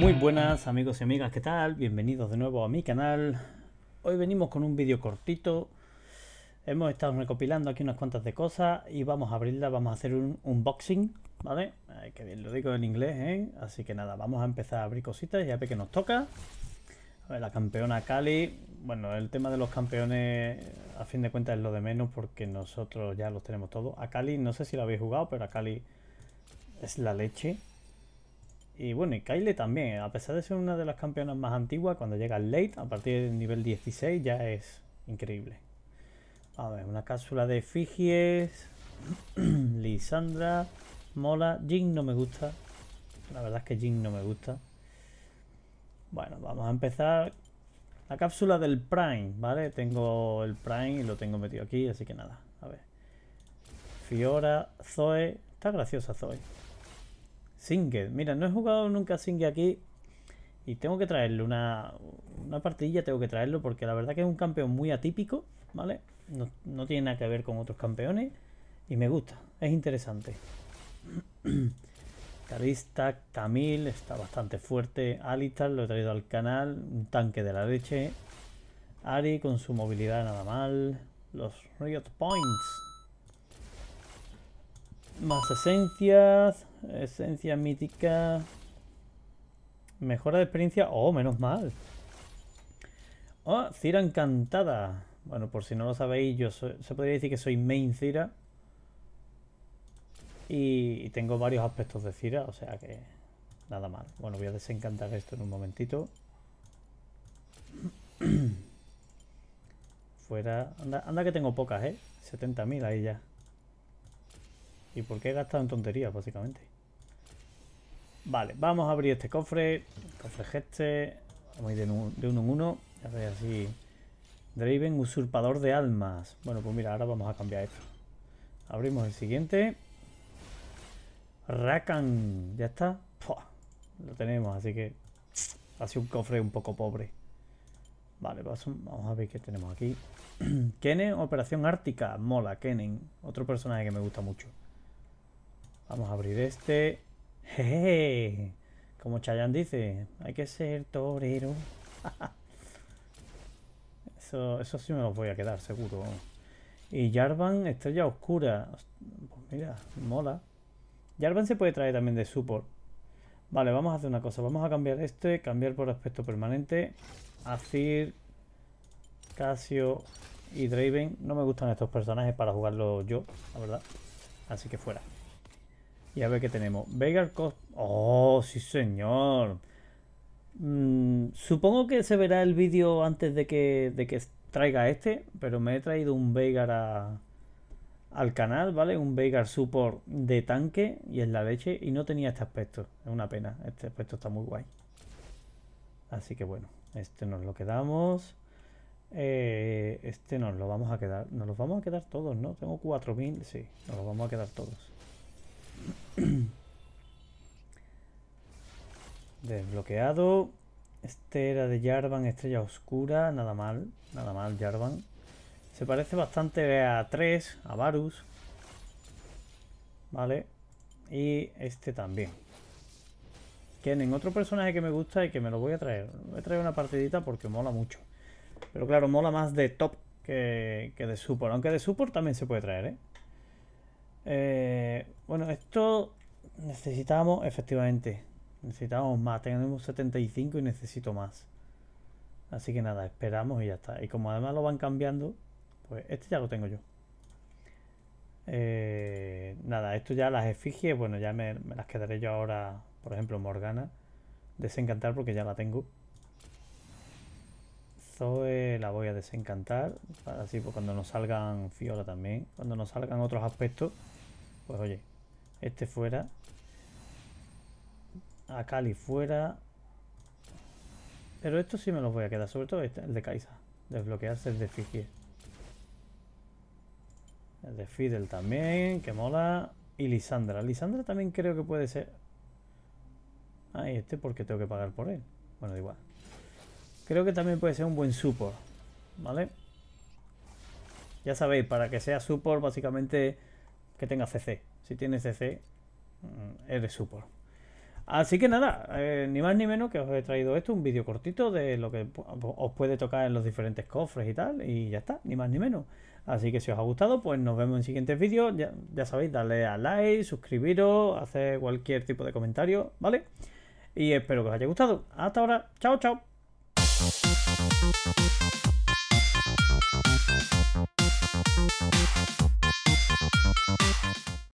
Muy buenas amigos y amigas, ¿qué tal? Bienvenidos de nuevo a mi canal. Hoy venimos con un vídeo cortito. Hemos estado recopilando aquí unas cuantas de cosas y vamos a abrirlas, vamos a hacer un unboxing, ¿vale? Ay, que bien lo digo en inglés, ¿eh? Así que nada, vamos a empezar a abrir cositas y a ver qué nos toca. A ver, la campeona Cali. Bueno, el tema de los campeones, a fin de cuentas, es lo de menos porque nosotros ya los tenemos todos. A Cali, no sé si lo habéis jugado, pero a Cali es la leche. Y bueno, y Kyle también, a pesar de ser una de las campeonas más antiguas, cuando llega al late, a partir del nivel 16, ya es increíble. A ver, una cápsula de Figies, Lisandra, mola, Jin no me gusta. La verdad es que Jin no me gusta. Bueno, vamos a empezar. La cápsula del Prime, ¿vale? Tengo el Prime y lo tengo metido aquí, así que nada. A ver. Fiora, Zoe. Está graciosa Zoe. Singer. Mira, no he jugado nunca Singer aquí. Y tengo que traerlo. Una, una tengo que traerlo porque la verdad que es un campeón muy atípico. ¿Vale? No, no tiene nada que ver con otros campeones. Y me gusta. Es interesante. Carista, Camille, está bastante fuerte. Alistar, lo he traído al canal. Un tanque de la leche. Ari con su movilidad nada mal. Los Riot Points. Más esencias. Esencia mítica. Mejora de experiencia. Oh, menos mal. Oh, Cira encantada. Bueno, por si no lo sabéis, yo soy, se podría decir que soy main Cira. Y, tengo varios aspectos de Cira, o sea que nada mal. Bueno, voy a desencantar esto en un momentito. Fuera. Anda, anda que tengo pocas, ¿eh? 70.000 ahí ya. ¿Y por qué he gastado en tonterías, básicamente? Vale, vamos a abrir este cofre. Cofre este. Vamos a ir de, uno en uno. A ver así. Draven, usurpador de almas. Bueno, pues mira, ahora vamos a cambiar esto. Abrimos el siguiente. Rakan. Ya está. Lo tenemos, así que. Ha sido un cofre un poco pobre. Vale, vamos a ver qué tenemos aquí. Kenen, Operación Ártica. Mola, Kenen. Otro personaje que me gusta mucho. Vamos a abrir este. Jeje. Como Chayanne dice, hay que ser torero. eso, eso sí me lo voy a quedar, seguro. Y Jarvan, estrella oscura. Pues mira, mola. Jarvan se puede traer también de support. Vale, vamos a hacer una cosa. Vamos a cambiar este, cambiar por aspecto permanente. Azir, Casio y Draven. No me gustan estos personajes para jugarlo yo, la verdad. Así que fuera. Y a ver qué tenemos. Veigar Cost... ¡Oh, sí señor! Mm, supongo que se verá el vídeo antes de que, de que traiga este, pero me he traído un Veigar al canal, ¿vale? Un Veigar Support de tanque y es la leche y no tenía este aspecto. Es una pena, este aspecto está muy guay. Así que bueno, este nos lo quedamos. Eh, este nos lo vamos a quedar. Nos los vamos a quedar todos, ¿no? Tengo 4000, sí, nos los vamos a quedar todos. Desbloqueado. Este era de Jarvan, estrella oscura. Nada mal, nada mal Jarvan. Se parece bastante a 3, a Varus. Vale. Y este también. Tienen otro personaje que me gusta y que me lo voy a traer. Voy a traer una partidita porque mola mucho. Pero claro, mola más de top que, que de support. Aunque de support también se puede traer, ¿eh? Eh, bueno, esto necesitamos, efectivamente, necesitamos más. Tenemos 75 y necesito más. Así que nada, esperamos y ya está. Y como además lo van cambiando, pues este ya lo tengo yo. Eh, nada, esto ya las efigies, bueno, ya me, las quedaré yo ahora, por ejemplo, Morgana. Desencantar porque ya la tengo. La voy a desencantar. Así pues cuando nos salgan Fiora también. Cuando nos salgan otros aspectos. Pues oye, este fuera. A Cali fuera. Pero esto sí me los voy a quedar. Sobre todo este, el de Kaisa. Desbloquearse el de Figier. El de Fidel también, que mola. Y Lisandra. Lisandra también creo que puede ser. Ah, este porque tengo que pagar por él. Bueno, da igual. Creo que también puede ser un buen support. ¿Vale? Ya sabéis, para que sea support, básicamente que tenga CC. Si tiene CC, mm, es de support. Así que nada, eh, ni más ni menos que os he traído esto, un vídeo cortito de lo que os puede tocar en los diferentes cofres y tal, y ya está, ni más ni menos. Así que si os ha gustado, pues nos vemos en siguientes vídeos. Ya, ya sabéis, darle a like, suscribiros, hacer cualquier tipo de comentario, ¿vale? Y espero que os haya gustado. Hasta ahora, chao, chao. Thank you.